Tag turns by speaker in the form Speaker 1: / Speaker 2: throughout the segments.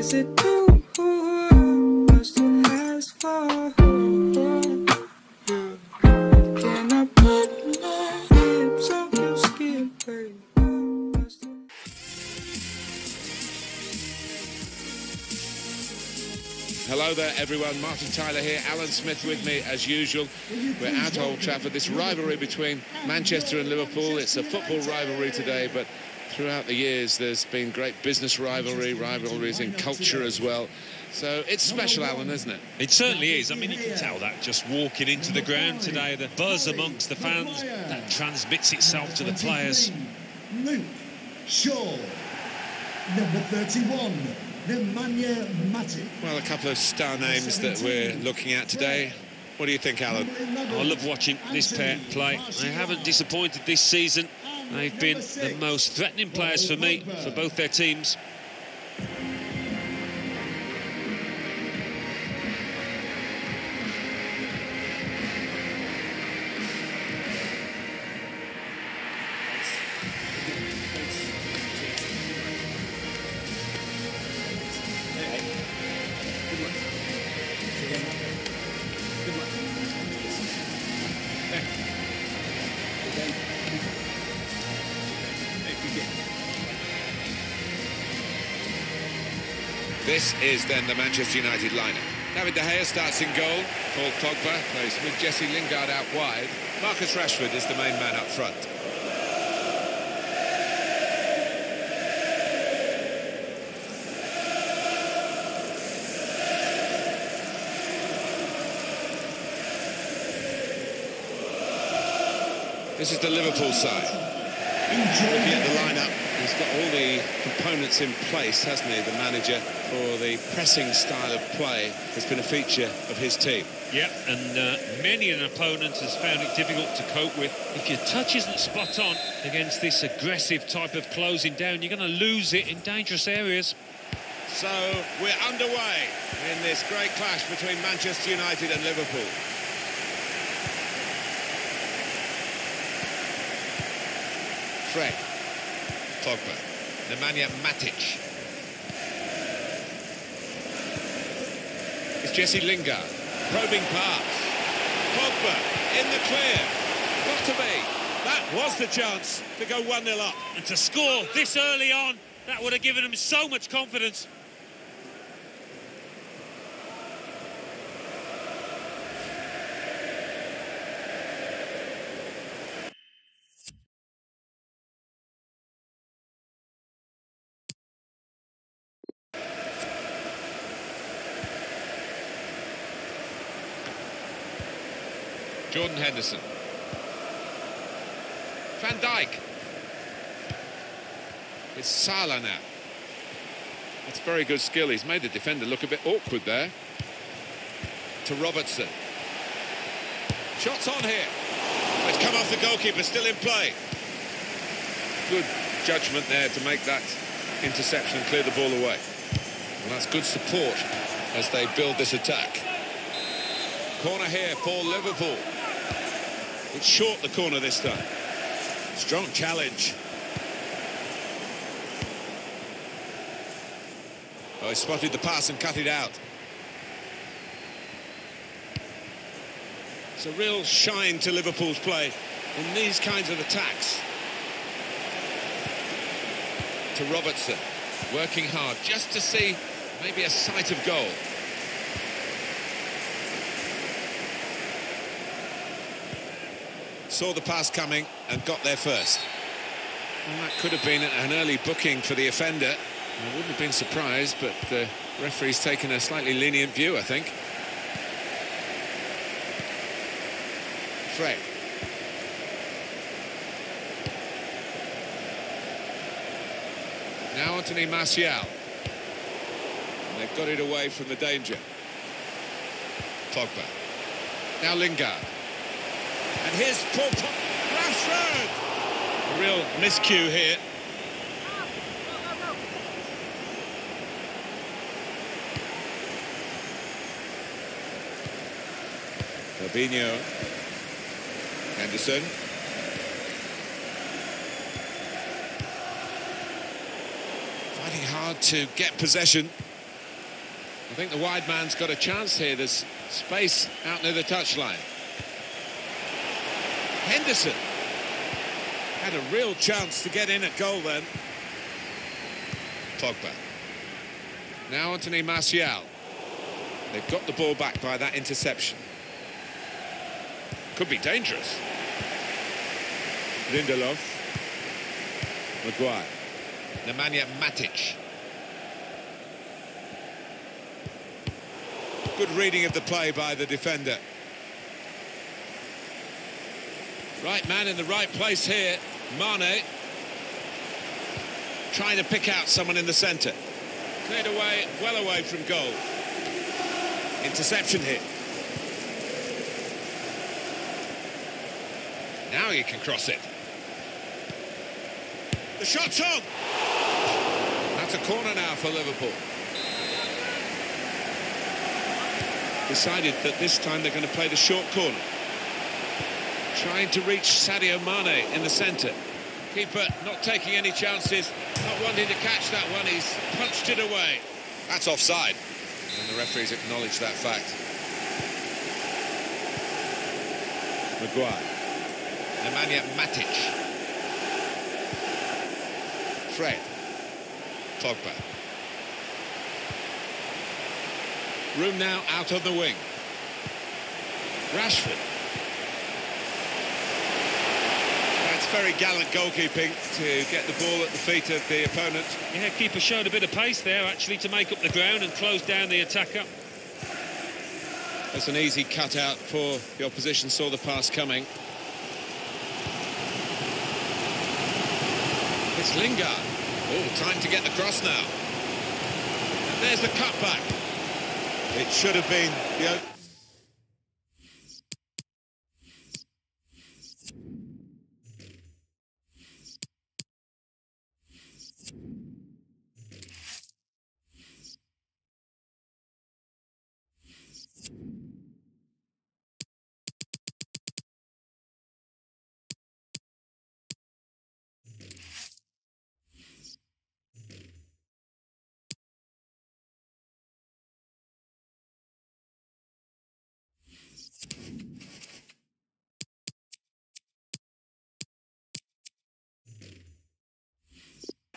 Speaker 1: Is it for? Can I put my on your skin, babe?
Speaker 2: Hello there, everyone. Martin Tyler here. Alan Smith with me, as usual. We're at Old Trafford. This rivalry between Manchester and Liverpool. It's a football rivalry today, but throughout the years, there's been great business rivalry, rivalries in culture as well. So it's special, Alan, isn't it?
Speaker 3: It certainly is. I mean, you can tell that just walking into the ground today, the buzz amongst the fans, that transmits itself to the players.
Speaker 4: Luke Shaw, number 31, Nemanja Matic.
Speaker 2: Well, a couple of star names that we're looking at today. What do you think, Alan?
Speaker 3: I love watching this pair play. They haven't disappointed this season. They've been the most threatening players for me, for both their teams.
Speaker 2: Is then the Manchester United lineup. David De Gea starts in goal. Paul Pogba plays with Jesse Lingard out wide. Marcus Rashford is the main man up front. This is the Liverpool side. Looking at the lineup, got all the components in place, hasn't he, the manager, for the pressing style of play has been a feature of his team.
Speaker 3: Yep, and uh, many an opponent has found it difficult to cope with. If your touch isn't spot on against this aggressive type of closing down, you're going to lose it in dangerous areas.
Speaker 2: So we're underway in this great clash between Manchester United and Liverpool. Fred. Pogba. Nemanja Matic. It's Jesse Lingard. Probing pass. Pogba in the clear. Got to be. That was the chance to go 1-0 up.
Speaker 3: And to score this early on, that would have given him so much confidence.
Speaker 2: Jordan Henderson. Van Dijk. It's Salah now. That's very good skill. He's made the defender look a bit awkward there. To Robertson. Shots on here. It's come off the goalkeeper, still in play. Good judgment there to make that interception and clear the ball away. That's good support as they build this attack. Corner here for Liverpool. It's short the corner this time. Strong challenge. Oh, he spotted the pass and cut it out. It's a real shine to Liverpool's play in these kinds of attacks. To Robertson, working hard just to see maybe a sight of goal. Saw the pass coming and got there first. Well, that could have been an early booking for the offender. I wouldn't have been surprised, but the referee's taken a slightly lenient view, I think. Fred. Now Anthony Martial. And they've got it away from the danger. Pogba. Now Lingard. And here's Paul Rashford. A real miscue here. Fabinho. Henderson. Fighting hard to get possession. I think the wide man's got a chance here. There's space out near the touchline. Henderson had a real chance to get in at goal then. Pogba. Now Anthony Martial. They've got the ball back by that interception. Could be dangerous. Lindelof. Maguire. Nemanja Matic. Good reading of the play by the defender. Right man in the right place here. Mane. Trying to pick out someone in the centre. Cleared away, well away from goal. Interception here. Now he can cross it. The shot's on! That's a corner now for Liverpool. Decided that this time they're going to play the short corner. Trying to reach Sadio Mane in the centre. Keeper not taking any chances, not wanting to catch that one. He's punched it away. That's offside. And the referees acknowledge that fact. Maguire. Nemanja Matic. Fred. Pogba. Room now out on the wing. Rashford. That's very gallant goalkeeping to get the ball at the feet of the opponent.
Speaker 3: Yeah, keeper showed a bit of pace there, actually, to make up the ground and close down the attacker.
Speaker 2: That's an easy cutout for the opposition, saw the pass coming. It's Lingard. Oh, time to get the cross now. And there's the cutback. It should have been the...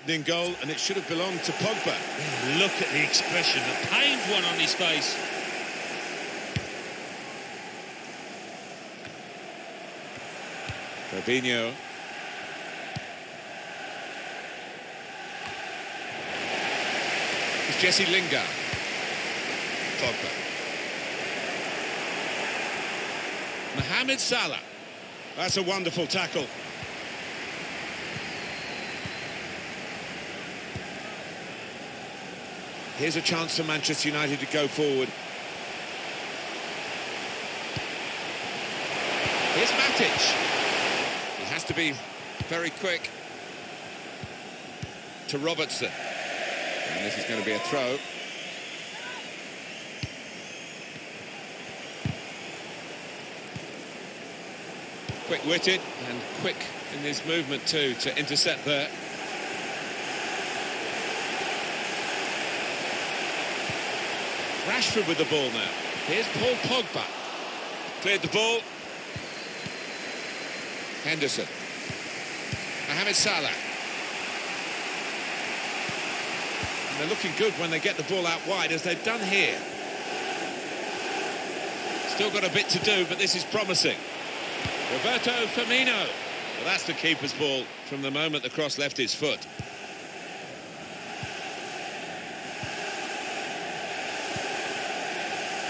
Speaker 2: in goal, and it should have belonged to Pogba.
Speaker 3: Look at the expression, a pained one on his face.
Speaker 2: Fabinho. It's Jesse Lingard. Pogba. Mohamed Salah. That's a wonderful tackle. Here's a chance for Manchester United to go forward. Here's Matic. He has to be very quick to Robertson. And this is going to be a throw. Quick-witted and quick in his movement too to intercept there. Rashford with the ball now. Here's Paul Pogba. Cleared the ball. Henderson. Mohamed Salah. And they're looking good when they get the ball out wide, as they've done here. Still got a bit to do, but this is promising. Roberto Firmino. Well, that's the keeper's ball from the moment the cross left his foot.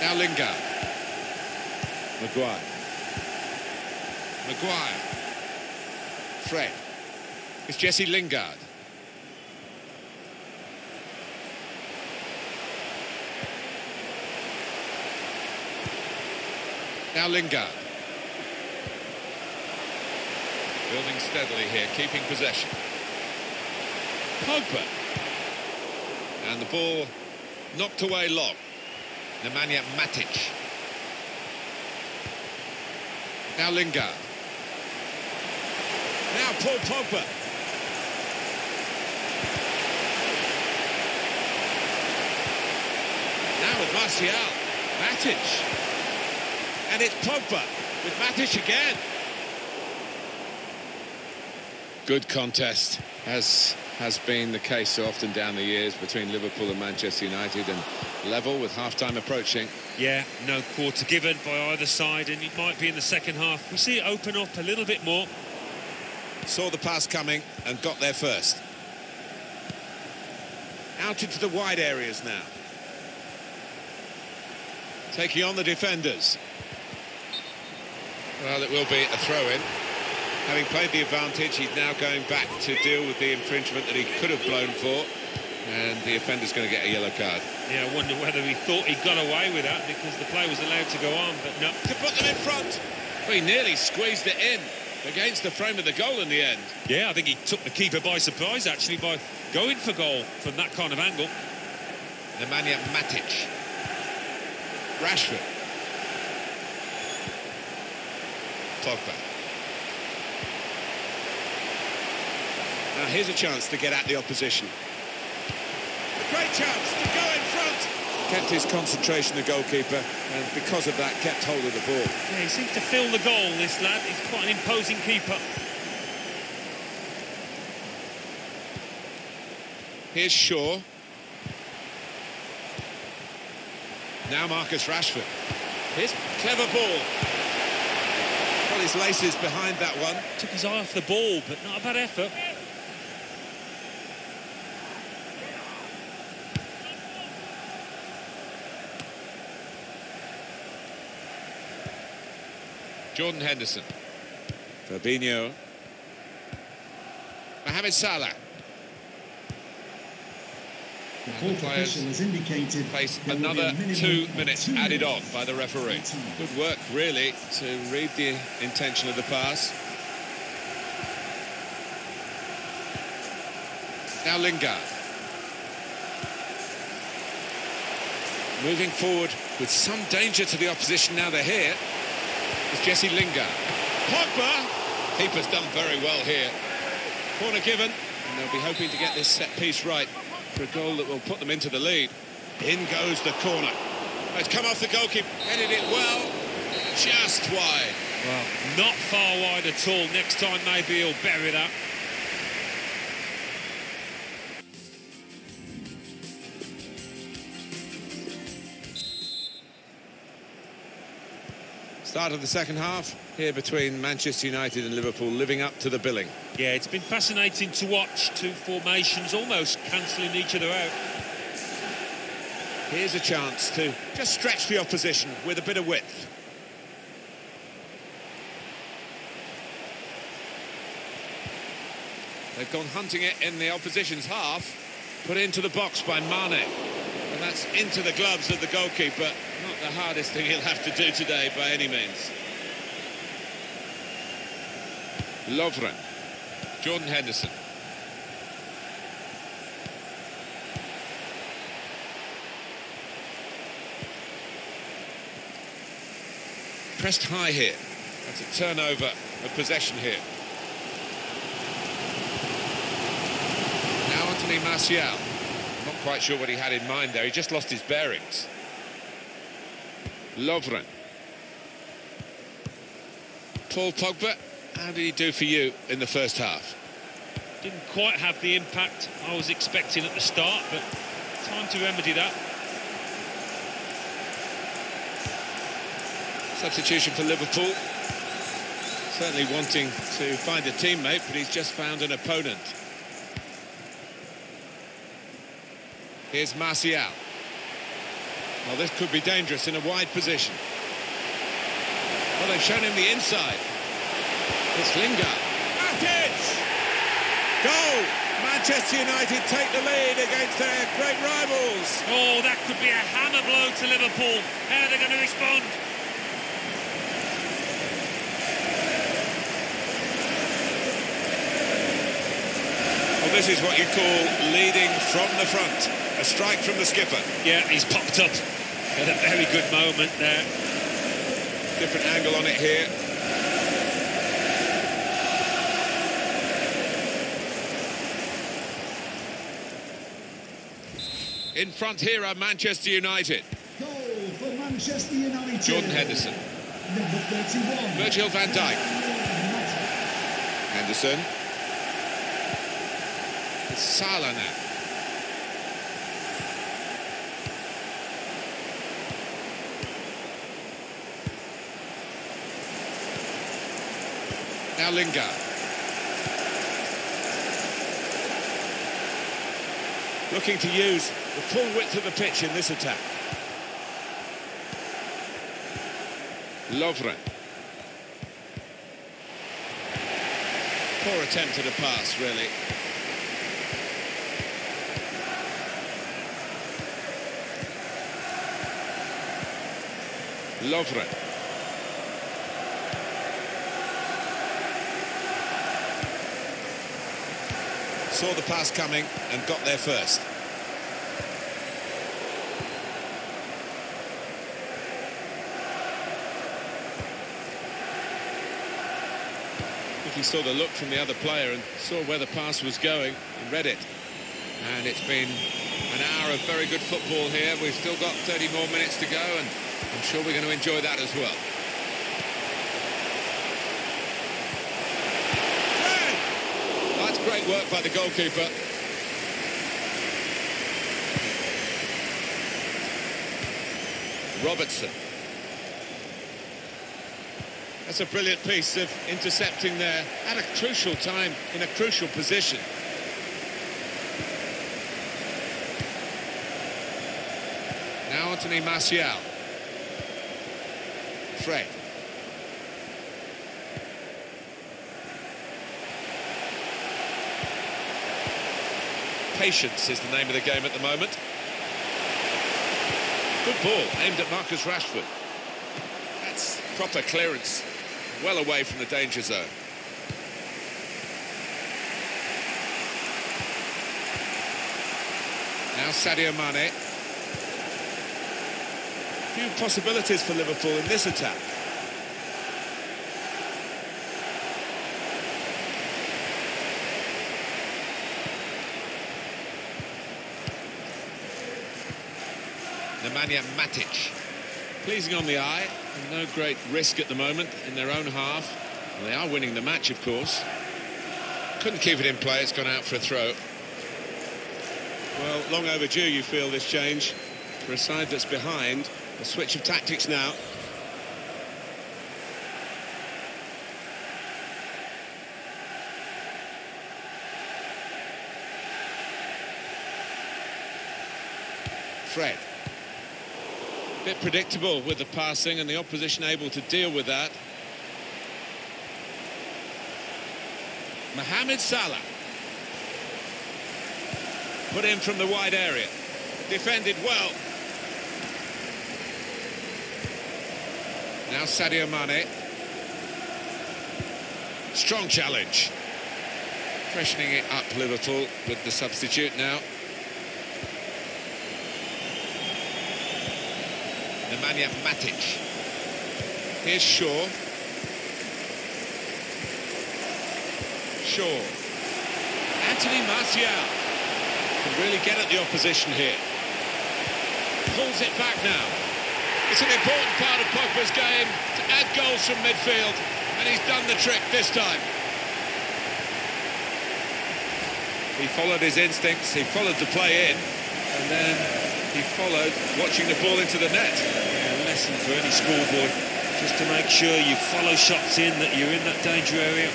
Speaker 2: Now Lingard. Maguire. Maguire. Fred. It's Jesse Lingard. Now Lingard. Building steadily here, keeping possession. Pogba. And the ball knocked away long. Nemanja Matic. Now Lingard. Now Paul Pogba. Now with Martial. Matic. And it's Pogba with Matic again. Good contest, as has been the case so often down the years between Liverpool and Manchester United, and level with half-time approaching.
Speaker 3: Yeah, no quarter given by either side, and it might be in the second half. We see it open up a little bit more.
Speaker 2: Saw the pass coming and got there first. Out into the wide areas now. Taking on the defenders. Well, it will be a throw-in. Having played the advantage, he's now going back to deal with the infringement that he could have blown for. And the offender's going to get a yellow card.
Speaker 3: Yeah, I wonder whether he thought he got away with that because the play was allowed to go on, but no.
Speaker 2: To put them in front. Well, he nearly squeezed it in against the frame of the goal in the end.
Speaker 3: Yeah, I think he took the keeper by surprise, actually, by going for goal from that kind of angle.
Speaker 2: Nemanja Matic. Rashford. Pogba. Now here's a chance to get at the opposition. A great chance to go in front. Kept his concentration, the goalkeeper, and because of that, kept hold of the ball.
Speaker 3: Yeah, he seems to fill the goal, this lad. He's quite an imposing keeper.
Speaker 2: Here's Shaw. Now Marcus Rashford. Here's clever ball. Got his laces behind that one.
Speaker 3: Took his eye off the ball, but not a bad effort.
Speaker 2: Jordan Henderson. Fabinho. Mohamed Salah.
Speaker 4: The fourth
Speaker 2: players
Speaker 4: official has indicated
Speaker 2: Face
Speaker 4: there will be a
Speaker 2: another two
Speaker 4: of
Speaker 2: minutes
Speaker 4: two
Speaker 2: added on by the referee. Good work, really, to read the intention of the pass. Now Lingard. Moving forward with some danger to the opposition now they're here is Jesse Lingard. Pogba! Keeper's done very well here. Corner given, and they'll be hoping to get this set piece right for a goal that will put them into the lead. In goes the corner. It's come off the goalkeeper, headed it well, just wide.
Speaker 3: Well, not far wide at all. Next time, maybe he'll bury that.
Speaker 2: Start of the second half here between Manchester United and Liverpool living up to the billing.
Speaker 3: Yeah, it's been fascinating to watch. Two formations almost cancelling each other out.
Speaker 2: Here's a chance to just stretch the opposition with a bit of width. They've gone hunting it in the opposition's half, put into the box by Mane. That's into the gloves of the goalkeeper. Not the hardest thing he'll have to do today by any means. Lovren. Jordan Henderson. Pressed high here. That's a turnover of possession here. Now Anthony Martial. Quite sure what he had in mind there. He just lost his bearings. Lovren. Paul Pogba, how did he do for you in the first half?
Speaker 3: Didn't quite have the impact I was expecting at the start, but time to remedy that.
Speaker 2: Substitution for Liverpool. Certainly wanting to find a teammate, but he's just found an opponent. Here's Martial. Well, this could be dangerous in a wide position. Well, they've shown him the inside. It's Lingard. Matic! Goal! Manchester United take the lead against their great rivals.
Speaker 3: Oh, that could be a hammer blow to Liverpool. How are they going to respond?
Speaker 2: Well, this is what you call leading from the front. A strike from the skipper.
Speaker 3: Yeah, he's popped up at a very good moment there.
Speaker 2: Different angle on it here. In front here are Manchester United.
Speaker 4: Goal for Manchester United.
Speaker 2: Jordan Henderson.
Speaker 4: Number 31.
Speaker 2: Virgil van Dijk. Henderson. It's Salah now. Now Lingard.
Speaker 5: Looking to use the full width of the pitch in this attack.
Speaker 2: Lovren.
Speaker 5: Poor attempt at a pass, really.
Speaker 2: Lovren.
Speaker 5: Saw the pass coming and got there first.
Speaker 2: I think he saw the look from the other player and saw where the pass was going and read it. And it's been an hour of very good football here. We've still got 30 more minutes to go, and I'm sure we're going to enjoy that as well. That's great work by the goalkeeper. Robertson.
Speaker 5: That's a brilliant piece of intercepting there at a crucial time in a crucial position.
Speaker 2: Now Anthony Martial. Fred. Patience is the name of the game at the moment. Good ball aimed at Marcus Rashford. That's proper clearance. Well away from the danger zone. Now Sadio Mane.
Speaker 5: Few possibilities for Liverpool in this attack.
Speaker 2: Nemanja Matic. Pleasing on the eye, no great risk at the moment in their own half. And they are winning the match, of course. Couldn't keep it in play, it's gone out for a throw.
Speaker 5: Well, long overdue, you feel, this change. For a side that's behind, a switch of tactics now.
Speaker 2: Fred. Bit predictable with the passing and the opposition able to deal with that. Mohamed Salah. Put in from the wide area. Defended well. Now Sadio Mane. Strong challenge. Freshening it up Liverpool with the substitute now. Nemanja Matic. Here's Shaw. Shaw. Anthony Martial can really get at the opposition here. Pulls it back now. It's an important part of Pogba's game to add goals from midfield, and he's done the trick this time. He followed his instincts, he followed the play in, and then he followed watching the ball into the net.
Speaker 3: Yeah, lesson for any schoolboy, just to make sure you follow shots in, that you're in that danger area.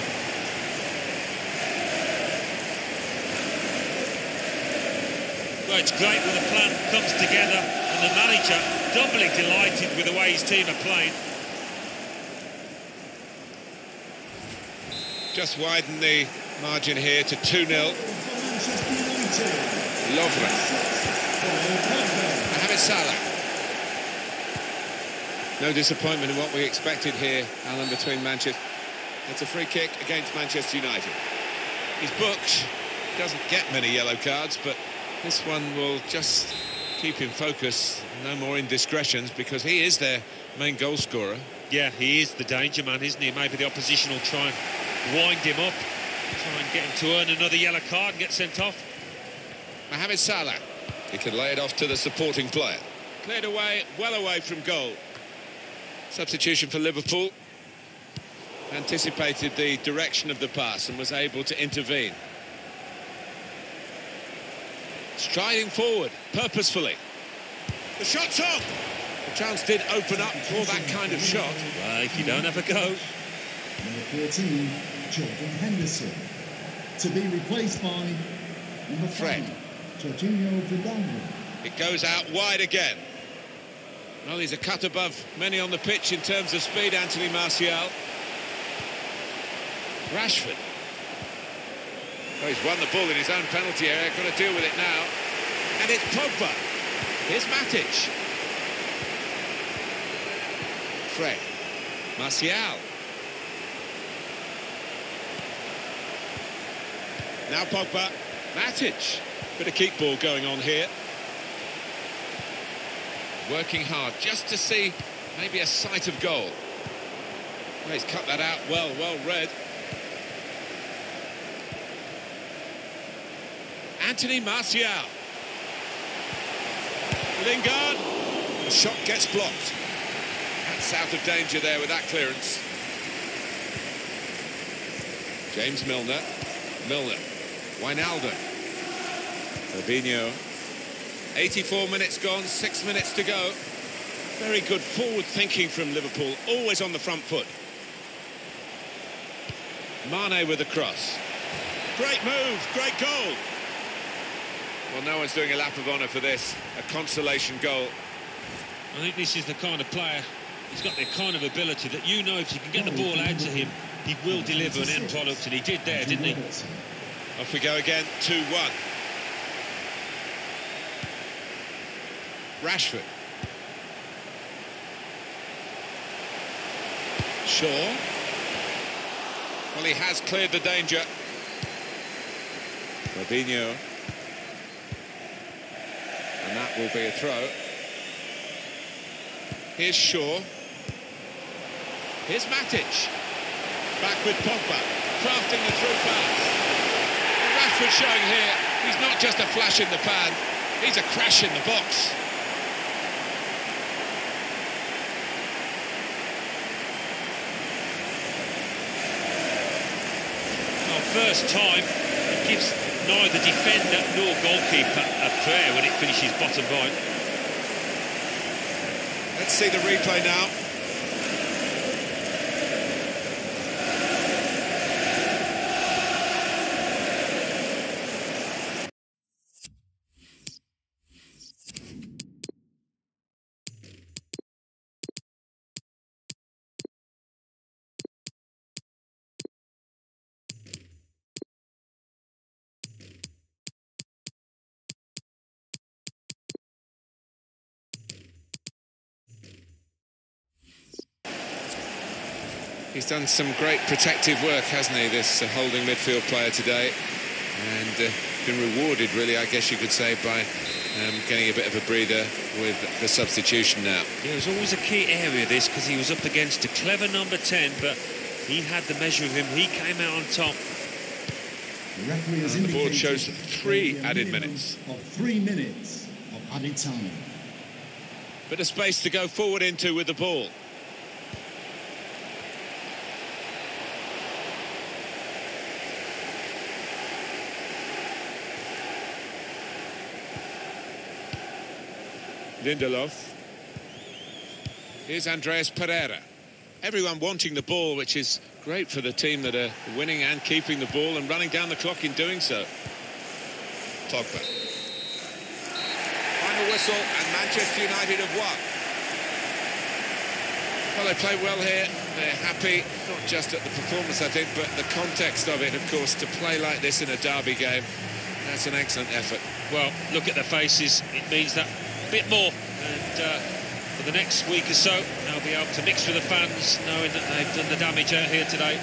Speaker 3: Well, it's great when the plan comes together and the manager doubly delighted with the way his team are playing.
Speaker 2: Just widen the margin here to 2-0. Lovely. Salah. No disappointment in what we expected here, Alan, between Manchester. It's a free kick against Manchester United. He's booked. Doesn't get many yellow cards, but this one will just keep him focused. No more indiscretions because he is their main goal scorer.
Speaker 3: Yeah, he is the danger man, isn't he? Maybe the opposition will try and wind him up, try and get him to earn another yellow card and get sent off.
Speaker 2: Mohamed Salah. He can lay it off to the supporting player. Cleared away, well away from goal.
Speaker 6: Substitution for Liverpool.
Speaker 2: Anticipated the direction of the pass and was able to intervene. Striding forward, purposefully. The shot's on! The chance did open up for that kind of shot.
Speaker 3: Well, if you don't have a go,
Speaker 4: Number 14, Jordan Henderson. To be replaced by number
Speaker 2: Fred.
Speaker 4: 5, Georginio.
Speaker 2: It goes out wide again. Well, he's a cut above many on the pitch in terms of speed, Anthony Martial. Rashford.
Speaker 6: Oh, he's won the ball in his own penalty area. Got to deal with it now.
Speaker 2: And it's Pogba. Here's Matic. Fred. Martial. Now Pogba. Matic. Bit of keep ball going on here.
Speaker 6: Working hard just to see maybe a sight of goal.
Speaker 2: Well, he's cut that out well, well read. Anthony Martial. Lingard. The shot gets blocked.
Speaker 6: That's out of danger there with that clearance. James Milner. Milner. Wijnaldum.
Speaker 2: Fabinho. 84 minutes gone, six minutes to go. Very good forward thinking from Liverpool, always on the front foot. Mane with the cross. Great move, great goal.
Speaker 6: Well, no one's doing a lap of honour for this. A consolation goal.
Speaker 3: I think this is the kind of player, he's got the kind of ability that you know if you can get the ball out to him, he will deliver an end product, and he did there, didn't he?
Speaker 2: Off we go again, 2-1. Rashford. Shaw. Well, he has cleared the danger. Fabinho. And that will be a throw. Here's Shaw. Here's Matic. Back with Pogba. Crafting the through pass. Rashford showing here, he's not just a flash in the pan, he's a crash in the box.
Speaker 3: Well, first time, it gives neither defender nor goalkeeper a prayer when it finishes bottom right.
Speaker 2: Let's see the replay now.
Speaker 6: He's done some great protective work, hasn't he, this uh, holding midfield player today? And uh, been rewarded, really, I guess you could say, by um, getting a bit of a breather with the substitution now.
Speaker 3: Yeah, it was always a key area, this, because he was up against a clever number 10, but he had the measure of him. He came out on top.
Speaker 4: The referee has
Speaker 6: And the board shows three added minutes.
Speaker 4: Of three minutes of added time.
Speaker 2: Bit of space to go forward into with the ball. Lindelof. Here's Andreas Pereira. Everyone wanting the ball, which is great for the team that are winning and keeping the ball and running down the clock in doing so. Pogba. Final whistle, and Manchester United have won.
Speaker 6: Well, they played well here. They're happy, not just at the performance, I think, but the context of it, of course, to play like this in a derby game. That's an excellent effort.
Speaker 3: Well, look at the faces. It means that bit more. And uh, for the next week or so, they'll be able to mix with the fans, knowing that they've done the damage out here today.